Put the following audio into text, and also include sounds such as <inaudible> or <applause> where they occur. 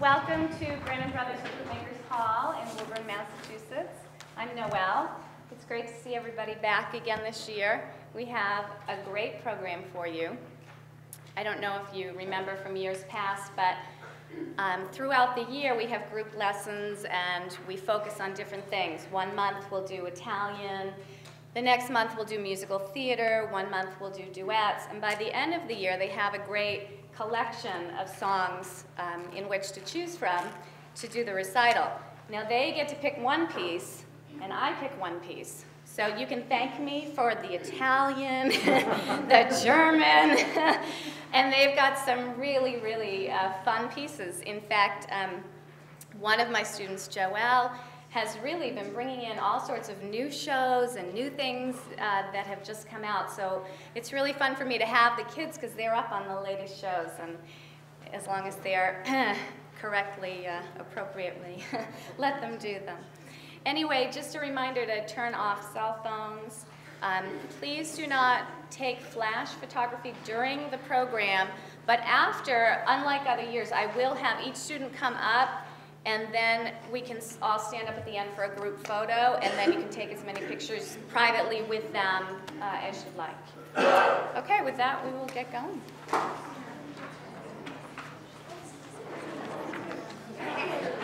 Welcome to Brennan Brothers Makers Hall in Woburn, Massachusetts. I'm Noelle. It's great to see everybody back again this year. We have a great program for you. I don't know if you remember from years past, but um, throughout the year we have group lessons and we focus on different things. One month we'll do Italian, the next month we'll do musical theater, one month we'll do duets, and by the end of the year they have a great collection of songs um, in which to choose from to do the recital. Now they get to pick one piece, and I pick one piece. So you can thank me for the Italian, <laughs> the German, <laughs> and they've got some really, really uh, fun pieces. In fact, um, one of my students, Joelle, has really been bringing in all sorts of new shows and new things uh, that have just come out. So it's really fun for me to have the kids because they're up on the latest shows and as long as they're <coughs> correctly, uh, appropriately, <laughs> let them do them. Anyway, just a reminder to turn off cell phones. Um, please do not take flash photography during the program, but after, unlike other years, I will have each student come up and then we can all stand up at the end for a group photo, and then you can take as many pictures privately with them uh, as you'd like. Okay, with that, we will get going. Thank you.